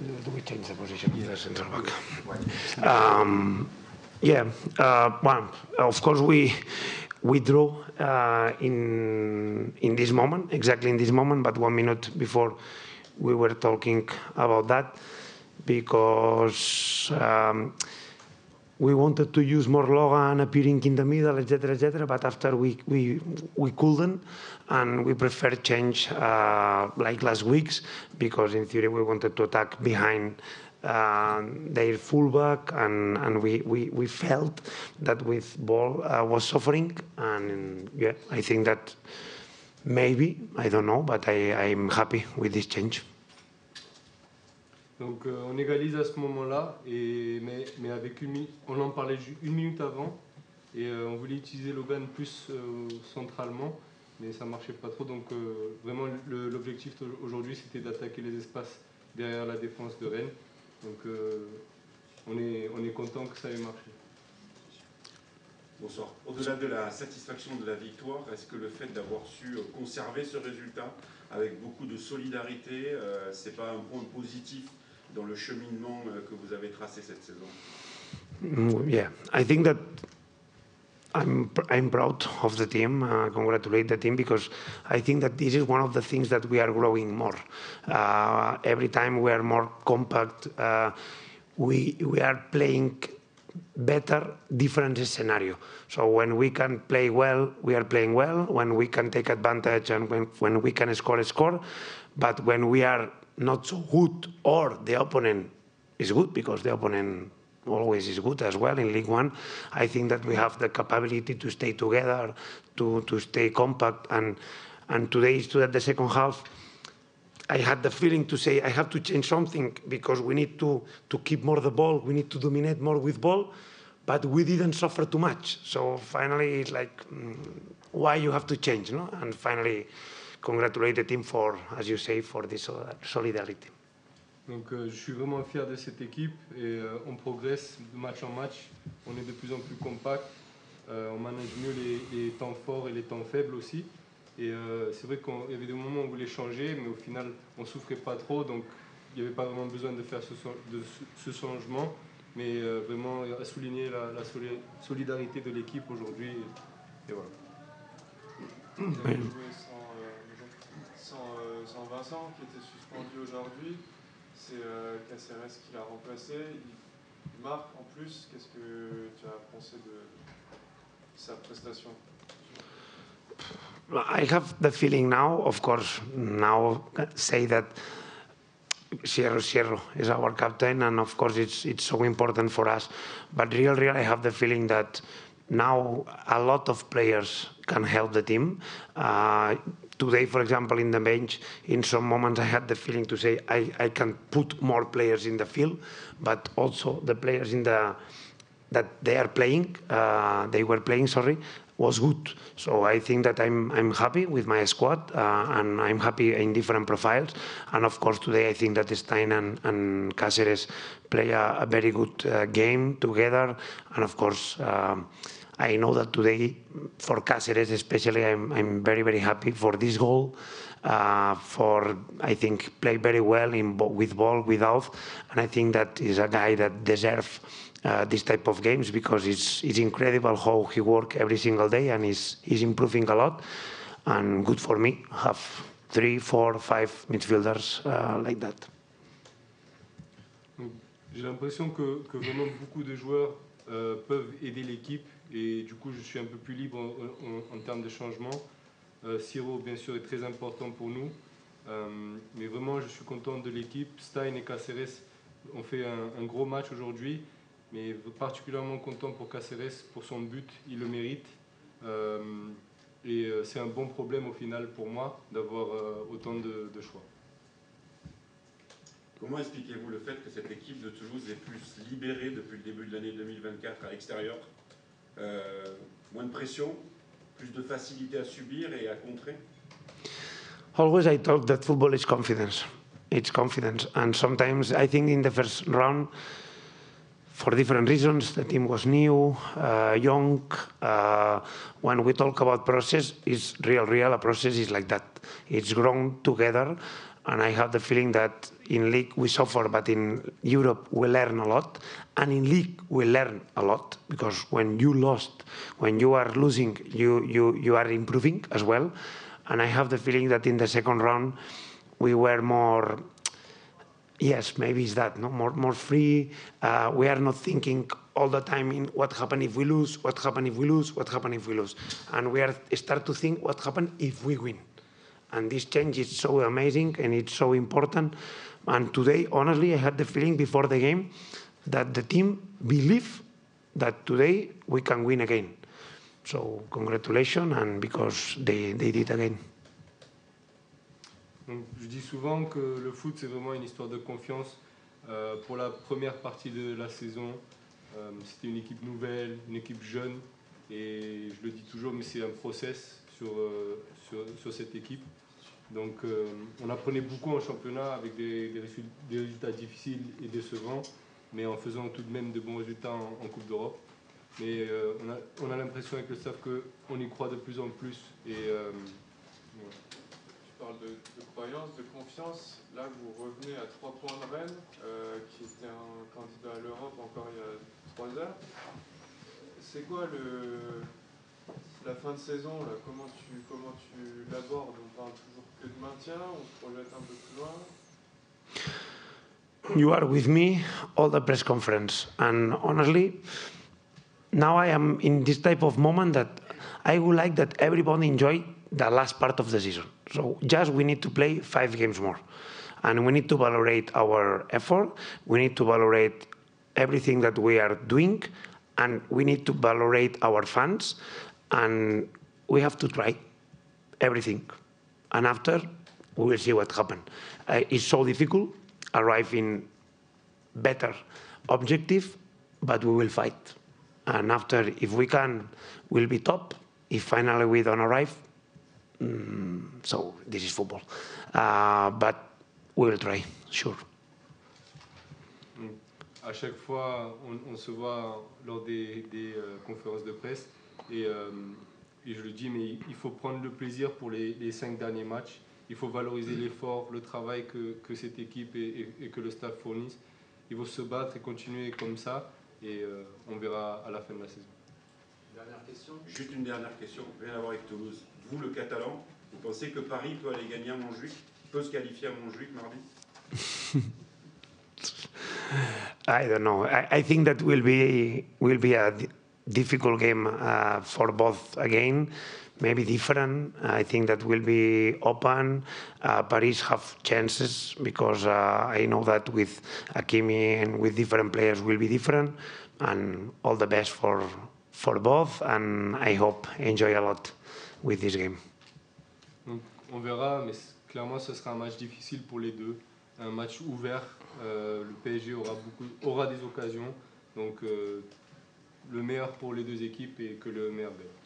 do we change the position of the central back? Um, yeah, uh, well, of course we we drew uh, in in this moment, exactly in this moment, but one minute before we were talking about that because um, we wanted to use more Logan appearing in the middle, etc., etc. But after we we we couldn't, and we prefer change uh, like last weeks because in theory we wanted to attack behind uh, their fullback, and, and we, we, we felt that with ball uh, was suffering, and yeah, I think that maybe I don't know, but I, I'm happy with this change. Donc euh, on égalise à ce moment-là, mais, mais avec une, on en parlait une minute avant, et euh, on voulait utiliser Logan plus euh, centralement, mais ça marchait pas trop. Donc vraiment l'objectif aujourd'hui c'était d'attaquer les espaces derrière la défense de Rennes. Donc on, est, on est content que ça ait marché. Bonsoir. Au-delà de la satisfaction de la victoire, est-ce que le fait d'avoir su conserver ce résultat avec beaucoup de solidarité, c'est pas un point positif dans le cheminement euh, que vous avez tracé cette saison mm, Yeah, I think that I'm I'm proud of the team. Uh, congratulate the team because I think that this is one of the things that we are growing more. Uh, every time we are more compact, uh, we we are playing better different scenario. So when we can play well, we are playing well. When we can take advantage and when when we can score, score. But when we are not so good or the opponent is good because the opponent always is good as well in League One. I think that we have the capability to stay together, to, to stay compact. And, and today, is to the second half, I had the feeling to say I have to change something because we need to, to keep more the ball, we need to dominate more with ball, but we didn't suffer too much. So finally, it's like, mm, why you have to change, no? And finally, congratulate the team for, as you say, for this solidarity. Donc euh, je suis vraiment fier de cette équipe et euh, on progresse de match en match. On est de plus en plus compact. Euh, on manage mieux les, temps forts et les temps faibles aussi. Et c'est vrai qu'il y avait des moments où on voulait changer, mais au final, on ne souffrait pas trop. Donc il n'y avait pas vraiment besoin de faire ce, de ce changement. Mais vraiment à souligner la, solidarité de l'équipe aujourd'hui. Et, voilà. Vous avez joué sans Vincent qui était suspendu aujourd'hui c'est euh, Caceres qui l'a remplacé. Il marque en plus. Qu'est-ce que tu as pensé de sa prestation? I have the feeling now, of course, now say that Sierro Sierro is our captain, and of course it's it's so important for us. But real, real, I have the feeling that now a lot of players can help the team. Uh, today, for example, in the bench, in some moments I had the feeling to say I, I can put more players in the field, but also the players in the that they are playing, uh, they were playing, sorry, was good. So I think that I'm I'm happy with my squad uh, and I'm happy in different profiles. And of course today I think that Stijn and, and Cásseres play a, a very good uh, game together. And of course. Um, I know that today, for Cásseres especially, I'm, very, very happy for this goal. Uh, for I think play very well in with ball without, and I think that is a guy that deserves uh, this type of games because it's incredible how he work every single day and he's improving a lot, and good for me have three, four, five midfielders uh, like that. J'ai l'impression que vraiment beaucoup de joueurs euh, peuvent aider l'équipe et du coup je suis un peu plus libre en, termes de changement. Euh, Siro bien sûr est très important pour nous, euh, mais vraiment je suis content de l'équipe. Stein et Caceres ont fait un, gros match aujourd'hui, mais particulièrement content pour Caceres pour son but, il le mérite. Euh, et c'est un bon problème au final pour moi d'avoir autant de choix. Comment expliquez-vous le fait que cette équipe de Toulouse est plus libérée depuis le début de l'année 2024 à l'extérieur? Euh, moins de pression, plus de facilité à subir et à contrer Always I thought that football is confidence. It's confidence. And sometimes I think in the first round, for different reasons, the team was new, uh, young. Uh, when we talk about process, it's real, real. A process is like that. It's grown together And I have the feeling that in league we suffer, but in Europe we learn a lot. And in league we learn a lot because when you lost, when you are losing, you, you, you are improving as well. And I have the feeling that in the second round we were more yes, maybe it's that, no? more, more free. Uh, we are not thinking all the time in what happen if we lose, what happen if we lose, what happen if we lose. And we are start to think what happen if we win. And this change is so amazing and it's so important. And today, honestly, I had the feeling before the game that the team believe that today we can win again. So congratulations and because they, they did again. Donc, je dis souvent que le foot, c'est vraiment une histoire de confiance. Euh, pour la première partie de la saison, euh, c'était une équipe nouvelle, une équipe jeune. Et je le dis toujours, mais c'est un process sur, euh, sur, cette équipe. Donc euh, on apprenait beaucoup en championnat avec des, résultats difficiles et décevants, mais en faisant tout de même de bons résultats en, Coupe d'Europe. Mais euh, on a, on a l'impression avec le staff qu'on y croit de plus en plus. Et, euh, parle de, croyance, de confiance. Là, vous revenez à trois points de Rennes, qui était un candidat à l'Europe encore il y a trois heures. C'est quoi le, la fin de saison là Comment tu, comment tu l'abordes On parle toujours que de maintien, on se projette un peu plus loin You are with me all the press conference, and honestly, now I am in this type of moment that I would like that everybody enjoy the last part of the season. So just we need to play five games more. And we need to valorate our effort. We need to valorate everything that we are doing. And we need to valorate our fans. And we have to try everything. And after, we will see what happens. Uh, it's so difficult, arrive in better objective, but we will fight. And after, if we can, we'll be top. If finally we don't arrive, Mm, so this is football. Uh, but we will try, sure. Mm. À chaque fois, on, on se voit lors des, des euh, conférences de presse et, euh, et, je le dis, mais il faut prendre le plaisir pour les, les cinq derniers matchs. Il faut valoriser l'effort, le travail que, que cette équipe et, et, et, que le staff fournissent. Il faut se battre et continuer comme ça et euh, on verra à la fin de la saison. Dernière question. Juste une dernière question, rien à voir avec Toulouse. vous, le Catalan, vous pensez que Paris peut aller gagner à Montjuic, peut se qualifier à Montjuic mardi? I don't know. I, I, think that will be will be a difficult game uh, for both again. Maybe different. I think that will be open. Uh, Paris have chances because uh, I know that with Hakimi and with different players will be different. And all the best for for both. And I hope enjoy a lot. with this game. Donc, on verra, mais clairement, ce sera un match difficile pour les deux. Un match ouvert. Euh, le PSG aura, beaucoup, aura des occasions. Donc, euh, le meilleur pour les deux équipes et que le meilleur gagne.